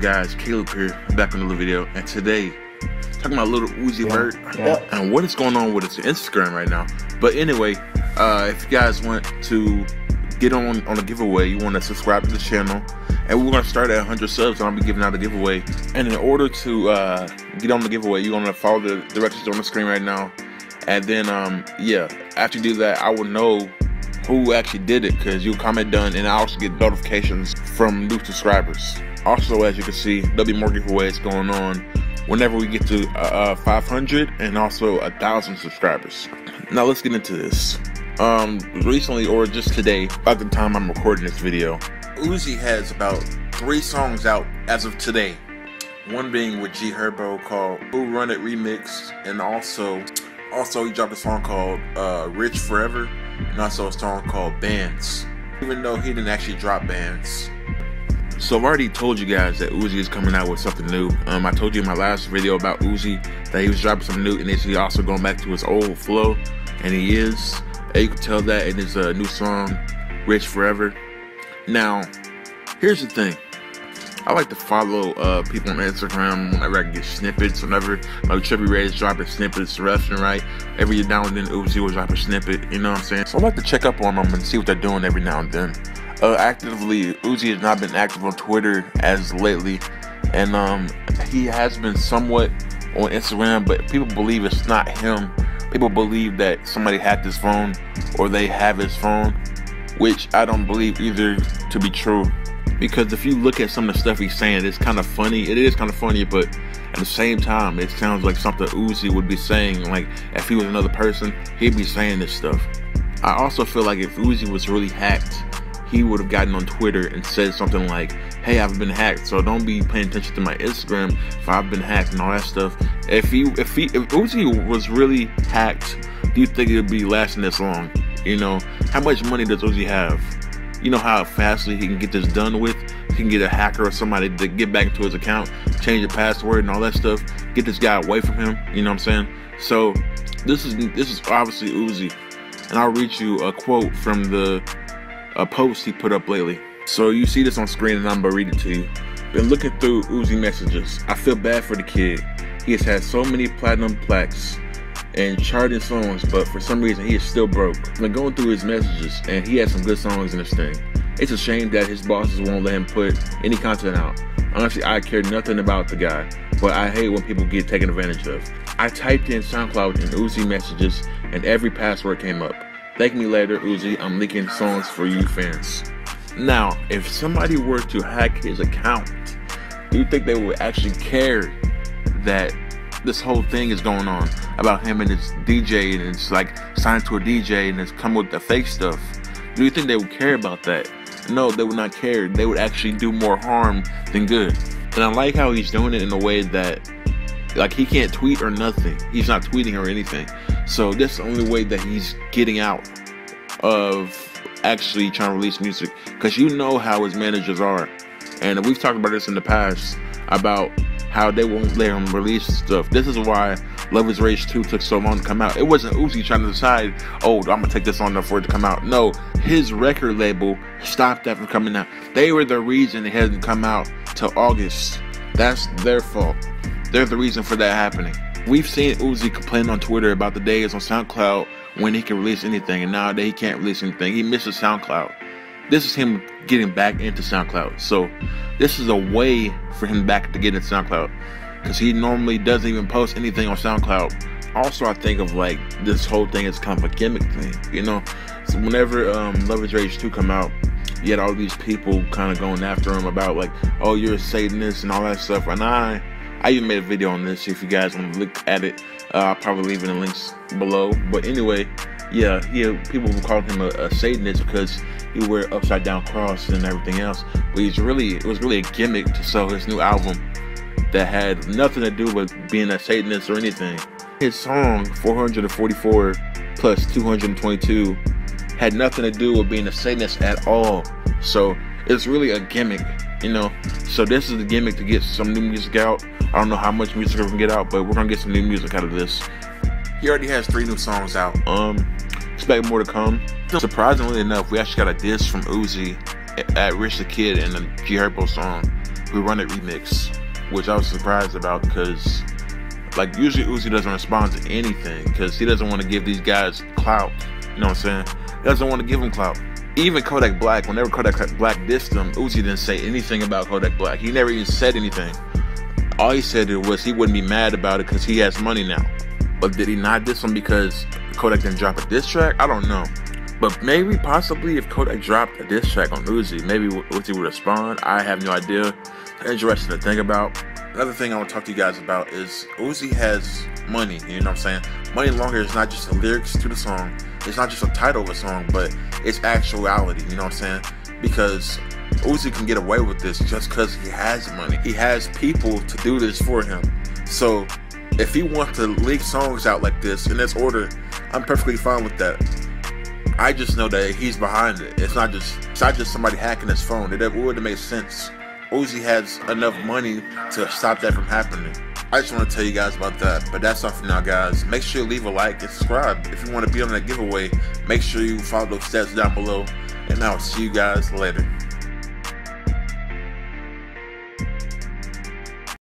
Guys, Caleb here, back with another video, and today, talking about Lil Uzi Yeah, Vert yeah. and what is going on with his Instagram right now. But anyway, uh, if you guys want to get on on a giveaway, you want to subscribe to the channel, and we're gonna start at 100 subs, and I'll be giving out a giveaway. And in order to uh, get on the giveaway, you're gonna follow the directions on the screen right now, and then um, yeah, after you do that, I will know who actually did it because you'll comment done and I also get notifications from new subscribers. Also, as you can see, there'll be more giveaways going on whenever we get to uh, uh, 500 and also a thousand subscribers. Now let's get into this. Um, recently or just today, by the time I'm recording this video, Uzi has about three songs out as of today. One being with G Herbo called Who Run It Remix, and also also he dropped a song called uh, Rich Forever, and also a song called Bandz. Even though he didn't actually drop Bandz. So I've already told you guys that Uzi is coming out with something new. Um, I told you in my last video about Uzi that he was dropping something new, and he's also going back to his old flow, and he is. And you can tell that in his uh, new song, Rich Forever. Now, here's the thing. I like to follow uh, people on Instagram whenever I can get snippets, whenever like Trippie Redd is dropping snippets left and right. Every now and then Uzi will drop a snippet, you know what I'm saying? So I like to check up on them and see what they're doing every now and then. Uh, actively, Uzi has not been active on Twitter as lately, and um, he has been somewhat on Instagram, but people believe it's not him. People believe that somebody hacked his phone or they have his phone, which I don't believe either to be true because if you look at some of the stuff he's saying, it's kind of funny. It is kind of funny, but at the same time, it sounds like something Uzi would be saying. Like if he was another person, he'd be saying this stuff. I also feel like if Uzi was really hacked, he would have gotten on Twitter and said something like, "Hey, I've been hacked, so don't be paying attention to my Instagram if I've been hacked and all that stuff." If he, if he, if Uzi was really hacked, do you think it would be lasting this long? You know, how much money does Uzi have? You know how fastly he can get this done with. He can get a hacker or somebody to get back into his account, change the password and all that stuff. Get this guy away from him. You know what I'm saying? So this is this is obviously Uzi, and I'll read you a quote from the a post he put up lately. So you see this on screen, and I'm gonna read it to you. Been looking through Uzi messages. I feel bad for the kid. He has had so many platinum plaques and charting songs, but for some reason he is still broke. Been going through his messages, and he has some good songs in this thing. It's a shame that his bosses won't let him put any content out. Honestly, I care nothing about the guy, but I hate when people get taken advantage of. I typed in SoundCloud and Uzi messages, and every password came up. Thank me later, Uzi. I'm leaking songs for you fans. Now, if somebody were to hack his account, do you think they would actually care that this whole thing is going on about him and his DJ and it's like signed to a DJ and it's come with the fake stuff. Do you think they would care about that? No, they would not care. They would actually do more harm than good. And I like how he's doing it in a way that like he can't tweet or nothing. He's not tweeting or anything. So that's the only way that he's getting out of actually trying to release music. Cause you know how his managers are. And we've talked about this in the past about how they won't let him release stuff. This is why Luv is Rage 2 took so long to come out. It wasn't Uzi trying to decide, oh, I'm gonna take this on for it to come out. No, his record label stopped that from coming out. They were the reason it hasn't come out till August. That's their fault. They're the reason for that happening. We've seen Uzi complain on Twitter about the days on SoundCloud when he can release anything, and nowadays he can't release anything. He misses SoundCloud. This is him getting back into SoundCloud. So this is a way for him back to get into SoundCloud because he normally doesn't even post anything on SoundCloud. Also, I think of like this whole thing is kind of a gimmick thing, you know. So whenever um, Luv Is Rage 2 come out, you had all these people kind of going after him about like, oh, you're a Satanist and all that stuff. And I, I even made a video on this. If you guys want to look at it, uh, I'll probably leave it in the links below. But anyway, yeah, he people were calling him a, a Satanist because he wear upside down cross and everything else. But he's really, it was really a gimmick to sell his new album that had nothing to do with being a Satanist or anything. His song 444 plus 222 had nothing to do with being a Satanist at all. So it's really a gimmick, you know. So this is the gimmick to get some new music out. I don't know how much music we're gonna get out, but we're gonna get some new music out of this. He already has three new songs out. Um, expect more to come. Surprisingly enough, we actually got a diss from Uzi at Rich the Kid and the G Herbo song. We run it remix, which I was surprised about because, like, usually Uzi doesn't respond to anything because he doesn't want to give these guys clout. You know what I'm saying? He doesn't want to give them clout. Even Kodak Black, whenever Kodak Black dissed him, Uzi didn't say anything about Kodak Black. He never even said anything. All he said was he wouldn't be mad about it because he has money now. But did he not diss him because Kodak didn't drop a diss track? I don't know. But maybe, possibly, if Kodak dropped a diss track on Uzi, maybe Uzi would respond. I have no idea. Interesting to think about. Another thing I want to talk to you guys about is Uzi has money. You know what I'm saying? Money longer is not just the lyrics to the song. It's not just a title of a song, but it's actuality. You know what I'm saying? Because Uzi can get away with this just because he has money. He has people to do this for him. So if he wants to leak songs out like this in this order, I'm perfectly fine with that. I just know that he's behind it. It's not just it's not just somebody hacking his phone. It wouldn't make sense. Uzi has enough money to stop that from happening. I just want to tell you guys about that. But that's all for now, guys. Make sure you leave a like and subscribe. If you want to be on that giveaway, make sure you follow those steps down below. And I'll see you guys later.